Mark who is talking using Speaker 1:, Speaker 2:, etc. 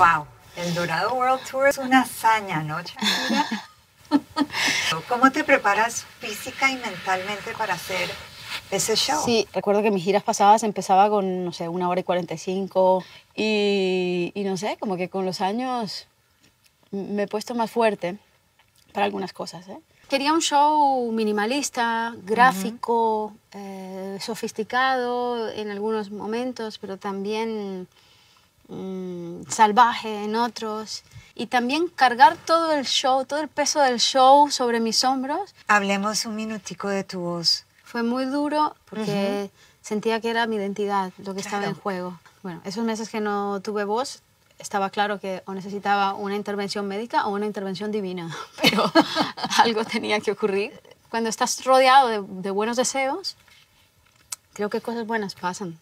Speaker 1: Wow, el Dorado World Tour es una hazaña, ¿no, Shakira? ¿Cómo te preparas física y mentalmente para hacer ese show?
Speaker 2: Sí, recuerdo que mis giras pasadas empezaba con, no sé, una hora y 45 y, y no sé, como que con los años me he puesto más fuerte para algunas cosas. ¿eh? Quería un show minimalista, gráfico, eh, sofisticado en algunos momentos, pero también mm, salvaje en otros. Y también cargar todo el show, todo el peso del show sobre mis hombros.
Speaker 1: Hablemos un minutico de tu voz.
Speaker 2: Fue muy duro porque sentía que era mi identidad lo que estaba en juego. Bueno, esos meses que no tuve voz, estaba claro que o necesitaba una intervención médica o una intervención divina, pero algo tenía que ocurrir. Cuando estás rodeado de, de buenos deseos, creo que cosas buenas pasan.